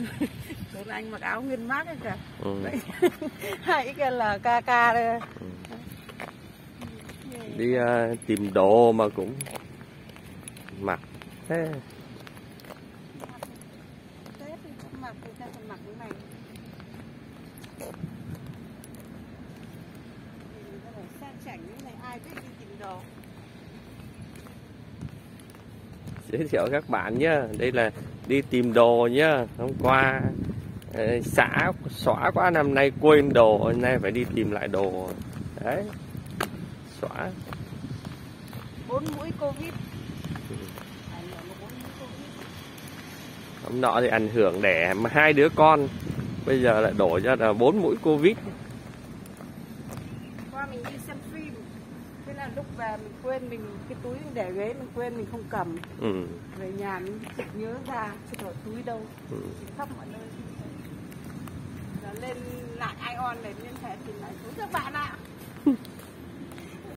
Tuấn Anh mặc áo nguyên mác ấy cả ừ. Hai cái là ca ca đây Ừ. đi à, tìm đồ mà cũng mặc thế. Tết thì không mặc thì ta còn mặc cái này Nhìn nó phải sang chảnh như này ai biết đi tìm đồ giới thiệu các bạn nhé đây là đi tìm đồ nhá. Hôm qua ờ, xã xóa quá năm nay quên đồ hôm nay phải đi tìm lại đồ. Đấy xóa mũi covid. Bốn mũi covid. Hôm nọ thì ảnh hưởng đẻ mà hai đứa con. Bây giờ lại đổ ra là bốn mũi covid. Qua mình đi xem phim thế là lúc về mình quên mình cái túi mình để ghế mình quên mình không cầm ừ. về nhà mình chợt nhớ ra chứ rồi túi đâu Ừ. Khắp mọi nơi giờ lên lại ion để liên hệ tìm lại túi các bạn